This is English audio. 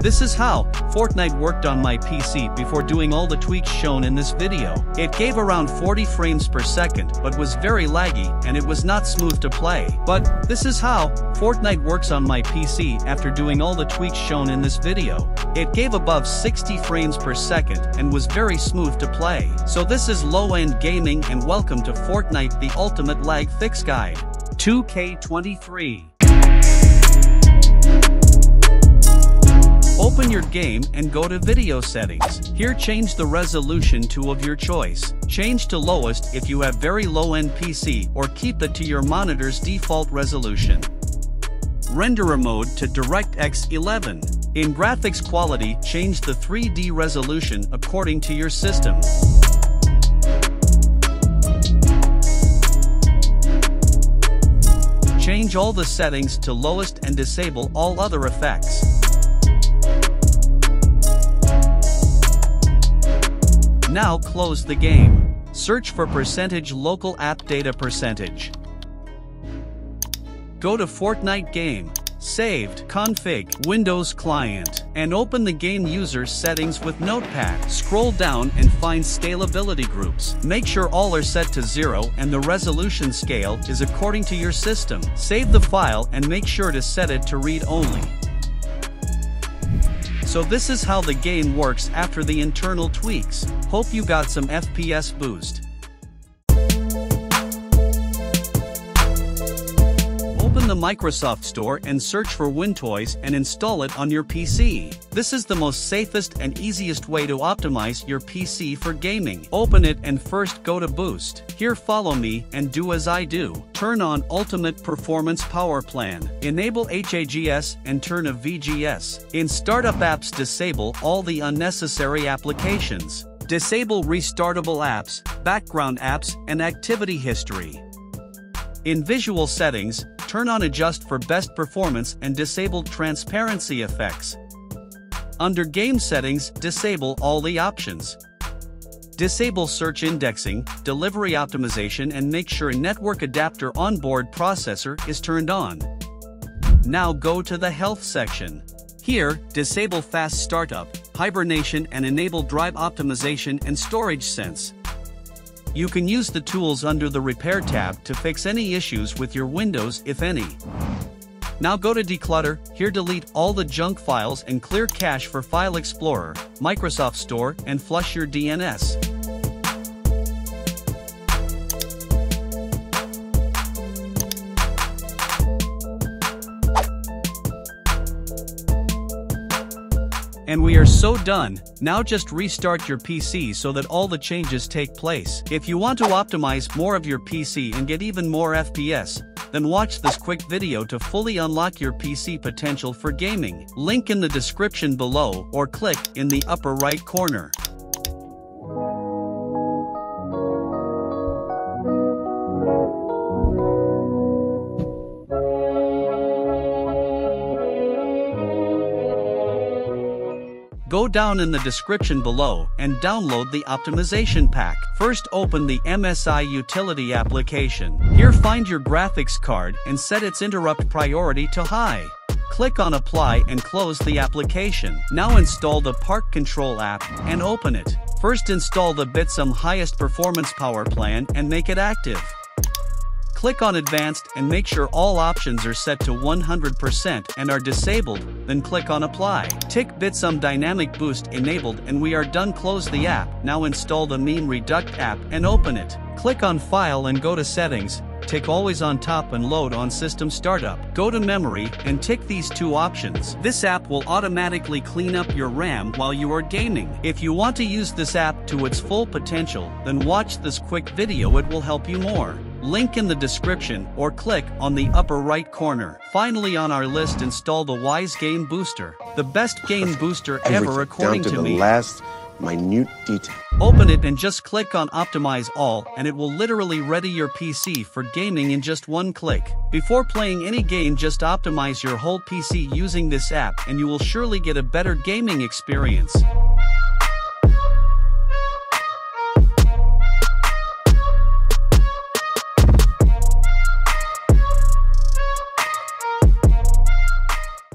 This is how Fortnite worked on my PC before doing all the tweaks shown in this video. It gave around 40 frames per second but was very laggy and it was not smooth to play. But this is how Fortnite works on my PC after doing all the tweaks shown in this video. It gave above 60 frames per second and was very smooth to play. So this is low-end gaming and welcome to Fortnite the ultimate lag fix guide. 2K23 Game and go to video settings. Here change the resolution to of your choice. Change to lowest if you have very low-end PC or keep it to your monitor's default resolution. Renderer mode to DirectX 11. In graphics quality change the 3D resolution according to your system. Change all the settings to lowest and disable all other effects. Now close the game. Search for percentage local app data percentage. Go to Fortnite game, saved, config, Windows client, and open the game user settings with Notepad. Scroll down and find scalability groups. Make sure all are set to zero and the resolution scale is according to your system. Save the file and make sure to set it to read only. So this is how the game works after the internal tweaks. Hope you got some FPS boost. The Microsoft Store and search for WinToys and install it on your PC. This is the most safest and easiest way to optimize your PC for gaming. Open it and first go to Boost. Here follow me and do as I do. Turn on Ultimate Performance Power Plan. Enable HAGS and turn a VBS. In Startup Apps disable all the unnecessary applications. Disable restartable apps, background apps, and activity history. In Visual Settings, turn on Adjust for best performance and disable transparency effects. Under Game Settings, disable all the options. Disable search indexing, delivery optimization and make sure network adapter onboard processor is turned on. Now go to the Health section. Here, disable fast startup, hibernation and enable drive optimization and storage sense. You can use the tools under the Repair tab to fix any issues with your Windows if any. Now go to Declutter, here delete all the junk files and clear cache for File Explorer, Microsoft Store and flush your DNS. And we are so done, now just restart your PC so that all the changes take place. If you want to optimize more of your PC and get even more FPS, then watch this quick video to fully unlock your PC potential for gaming. Link in the description below or click in the upper right corner. Go down in the description below and download the optimization pack. First open the MSI utility application. Here find your graphics card and set its interrupt priority to high. Click on apply and close the application. Now install the Park Control app and open it. First install the Bitsum highest performance power plan and make it active. Click on Advanced and make sure all options are set to 100% and are disabled, then click on Apply. Tick Bitsum Dynamic Boost enabled and we are done close the app. Now install the Mem Reduct app and open it. Click on File and go to Settings, tick Always on Top and Load on System Startup. Go to Memory and tick these two options. This app will automatically clean up your RAM while you are gaming. If you want to use this app to its full potential, then watch this quick video it will help you more link in the description or click on the upper right corner. Finally on our list install the Wise Game Booster, the best game booster ever according to, to me. last minute detail. Open it and just click on optimize all and it will literally ready your PC for gaming in just one click. Before playing any game just optimize your whole PC using this app and you will surely get a better gaming experience.